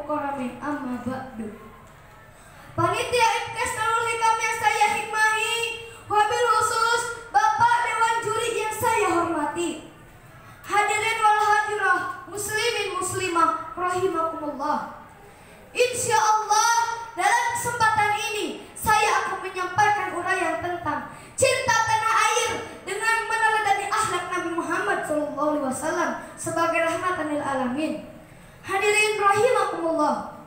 mukarramin amma ba'du. Panitia MKS Nalul Hikam yang saya hikmahi Wabil khusus Bapak Dewan Juri yang saya hormati. Hadirin wal hadirah Muslimin muslimah Rahimakumullah. Insya Allah dalam kesempatan ini Saya akan menyampaikan uraian tentang Cinta tanah air dengan meneladani ahlak Nabi Muhammad SAW Sebagai rahmatan lil alamin. Hadirin rahimakumullah.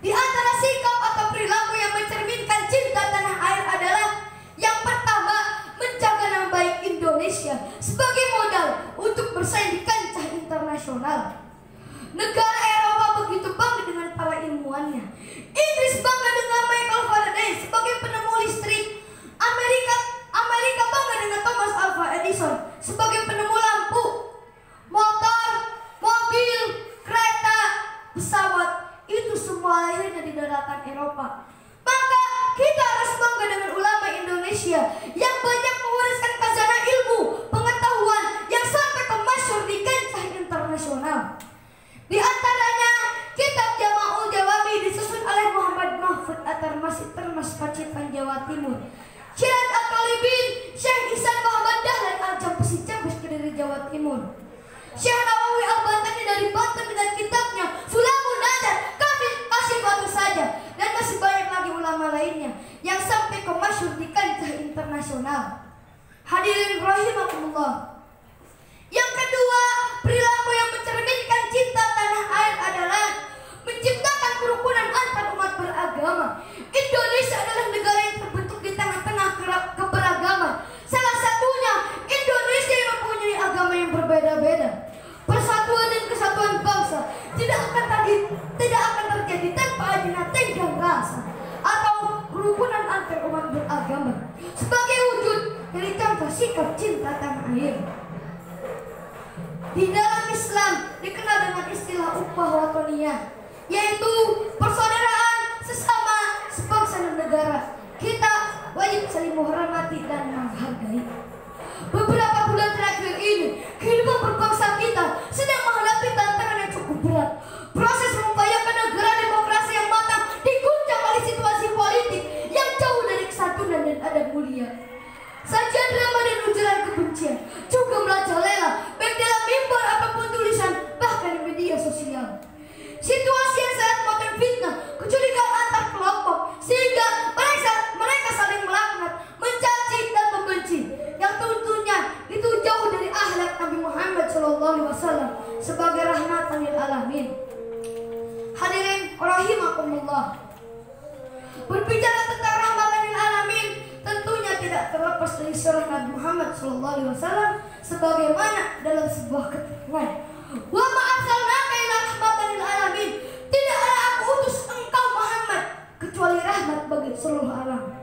Di antara sikap atau perilaku yang mencerminkan cinta tanah air adalah yang pertama menjaga nama baik Indonesia sebagai modal untuk bersaing di kancah internasional. Negara Eropa begitu bangga dengan para ilmuwannya. Inggris bangga dengan Michael Faraday sebagai penemu listrik. Amerika Amerika bangga dengan Thomas Alva Edison sebagai penemu lampu, motor, mobil, kereta, pesawat. Itu semua lahirnya di daratan Eropa. Maka kita harus bangga dengan ulama Indonesia yang banyak mewariskan khazanah ilmu, pengetahuan yang sampai ke di kancah internasional. Di antaranya kitab Jama'ul Jawami disusun oleh Muhammad Mahfud Atar Masih Termas Pacitan Jawa Timur. Syirat Al-Talibin Syekh Ihsan Muhammad Dahlan Al-Jam Pesicabes Kediri Jawa Timur. Syekh Nawawi Al-Bantani dari Banten dengan kitabnya lagi ulama lainnya yang sampai ke masyhur di kancah internasional. Hadirin rahimakumullah. Yang kedua, perilaku yang mencerminkan cinta tanah air adalah menciptakan kerukunan antar umat beragama. Sikap cinta tanah air. Di dalam Islam dikenal dengan istilah upah watoniyah, yaitu persaudaraan sesama sebangsa dan negara. Kita wajib saling menghormati dan menghargai. Beberapa bulan terakhir ini, kehidupan berbangsa kita sedang menghadapi tantangan yang cukup berat. Proses Muhammad SAW sebagai rahmatan lil alamin. Hadirin rahimakumullah. Berbicara tentang rahmatan lil alamin, tentunya tidak terlepas dari surah Nabi Muhammad SAW sebagaimana dalam sebuah keterangan. Wa ma'arsalnaka ila rahmatan lil alamin. Tidaklah aku utus engkau Muhammad kecuali rahmat bagi seluruh alam.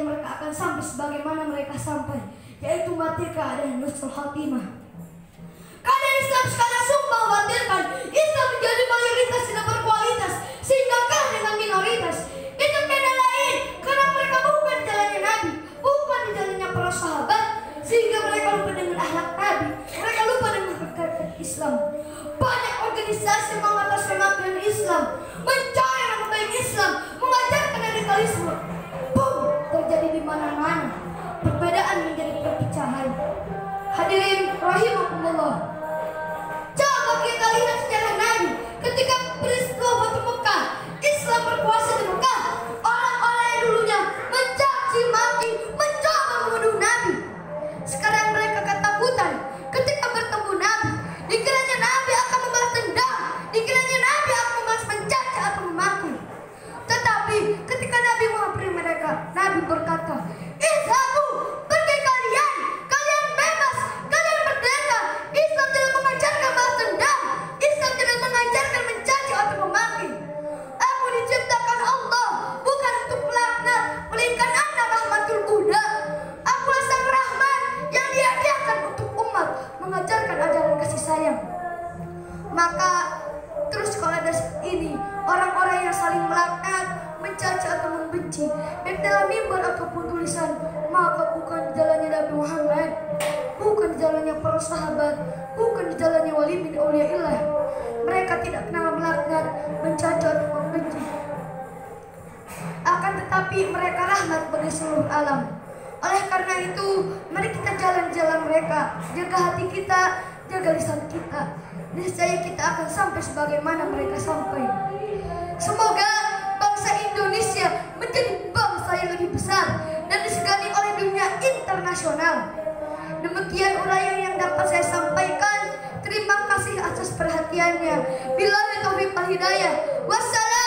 Niscaya mereka akan sampai sebagaimana mereka sampai, yaitu mati keadaan nusrul khatimah. Keadaan Islam sekarang sumpah membatalkan Islam menjadi mayoritas dan dalam mimbar ataupun tulisan, maka bukan di jalannya Nabi Muhammad, bukan di jalannya para sahabat, bukan di jalannya wali bin Auliaillah. Mereka tidak pernah melaknat, mencacat, membenci. Akan tetapi mereka rahmat bagi seluruh alam. Oleh karena itu, mari kita jalan-jalan mereka, jaga hati kita, jaga lisan kita. Niscaya kita akan sampai sebagaimana mereka sampai. nasional. Demikian uraian yang dapat saya sampaikan. Terima kasih atas perhatiannya. Bila taufik hidayah. Wassalam.